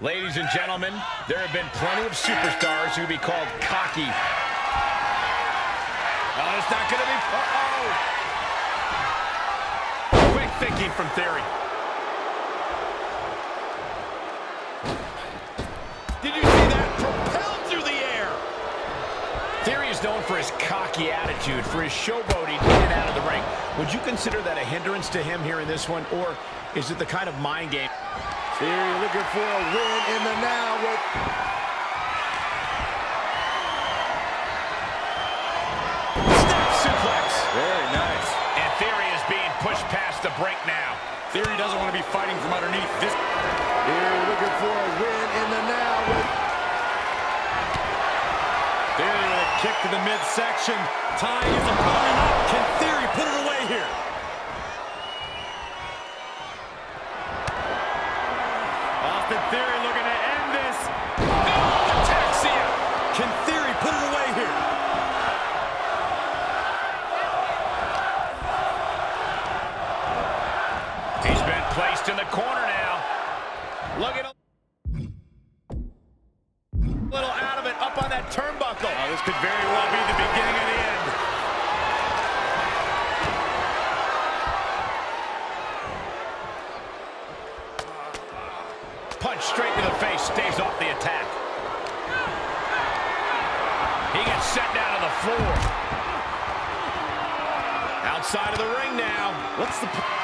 Ladies and gentlemen, there have been plenty of superstars who be called cocky. Oh, it's not going to be... Uh-oh! Quick thinking from Theory. Did you see that? Propelled through the air! Theory is known for his cocky attitude, for his showboating in and out of the ring. Would you consider that a hindrance to him here in this one, or is it the kind of mind game... Theory looking for a win in the now with... Snap suplex. Very nice. And Theory is being pushed past the break now. Theory doesn't want to be fighting from underneath this. Theory looking for a win in the now with... Theory with a kick to the midsection. Tying his opponent up. Can Theory put it away here? Been in the corner now. Look at him. Little out of it, up on that turnbuckle. Oh, this could very well be the beginning of the end. Punch straight to the face, stays off the attack. He gets set down to the floor. Outside of the ring now. What's the...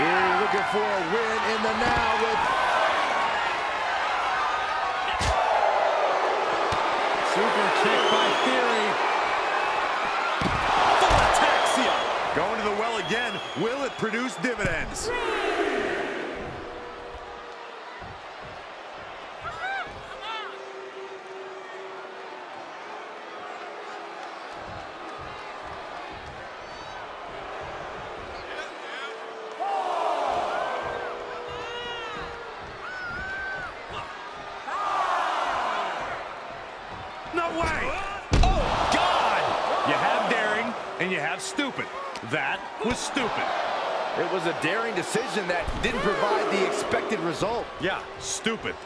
Theory looking for a win in the now with... Super kick by Theory. Full ataxia. Going to the well again. Will it produce dividends? No That was stupid. It was a daring decision that didn't provide the expected result. Yeah, stupid.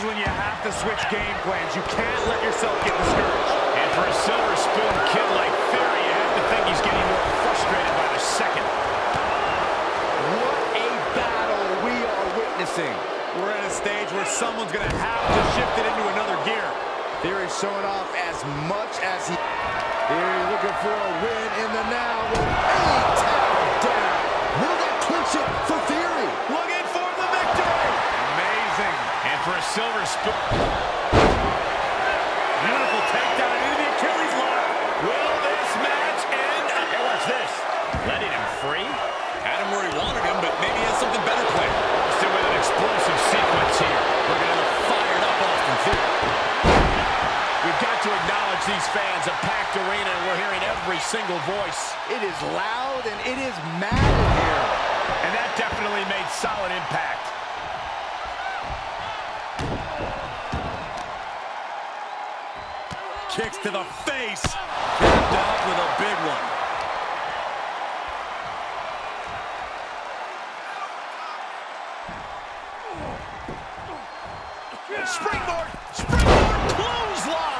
Is when you have to switch game plans. You can't let yourself get discouraged. And for a silver spoon kid like Theory, you have to think he's getting more frustrated by the second. What a battle we are witnessing. We're at a stage where someone's going to have to shift it into another gear. Theory showing off as much as he... Theory looking for a win in the now these fans, a packed arena, and we're hearing every single voice. It is loud and it is mad in here. And that definitely made solid impact. Kicks to the face. Capped off with a big one. Springboard! Springboard clothesline!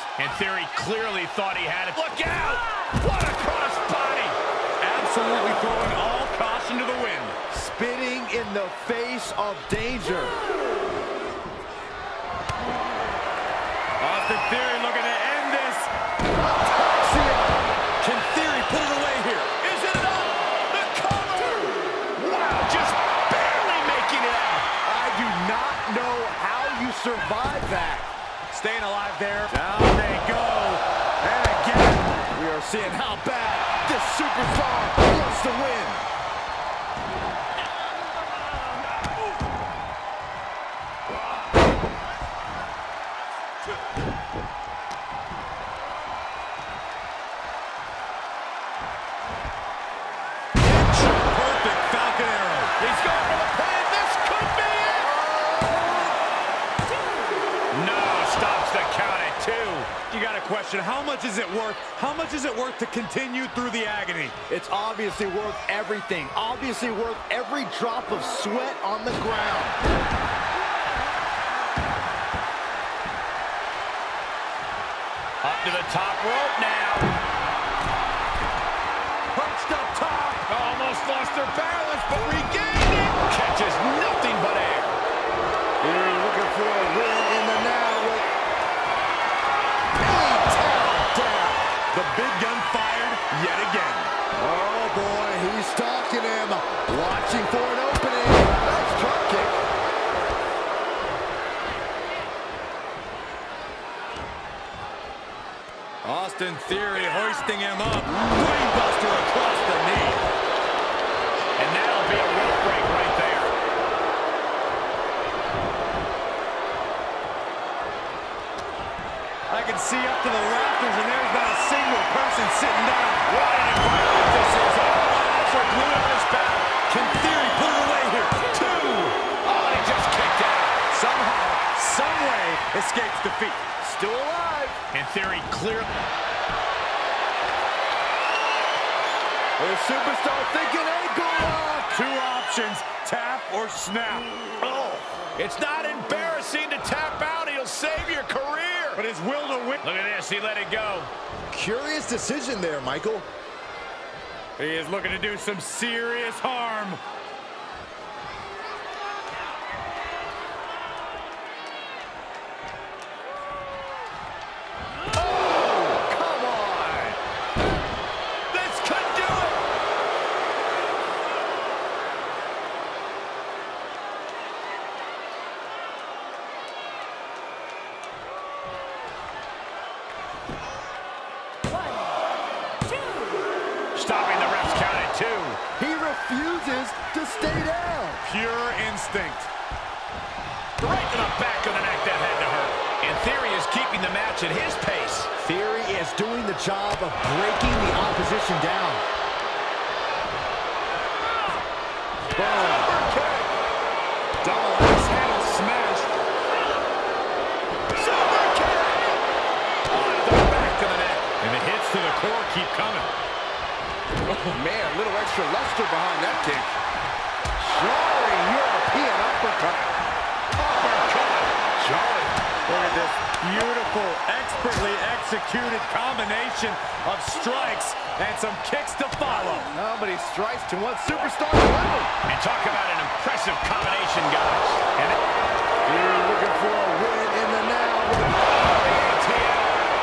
And Theory clearly thought he had it. Look out! What a cross body! Absolutely throwing all caution to the wind. Spitting in the face of danger. Austin Theory looking to end this. Can Theory put it away here? Is it enough? The cover! Wow, just barely making it out. I do not know how you survive that. Staying alive there. Down seeing how bad this superstar wants to win. Stops the count at two. You got to question, how much is it worth? How much is it worth to continue through the agony? It's obviously worth everything. Obviously worth every drop of sweat on the ground. Up to the top rope now. Perched up top. Almost lost their balance, but regained it. Catches nothing across the knee. And right there. I can see up to the rafters, and there's not a single person sitting down. What an environment this is. Two options, tap or snap. Oh, it's not embarrassing to tap out. He'll save your career. But his will to win. Look at this. He let it go. Curious decision there, Michael. He is looking to do some serious harm. Come on. This could do it. Stopping the ref's count at two. He refuses to stay down. Pure instinct. Right to the back of the neck that had to hurt. In theory, is keeping the match at his pace. Theory is doing the job of breaking the opposition down. Boom. Double axe handle smash. Super kick. Onto the back of the neck. And the hits to the core keep coming. Oh, man, a little extra luster behind that kick. Jolly European uppercut. Oh, uppercut. Jolly. Look at this beautiful, expertly executed combination of strikes and some kicks to follow. Nobody strikes to one superstar level. And talk about an impressive combination, guys. And You're looking for a win in the now.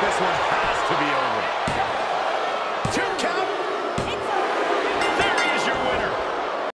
This one has to be over.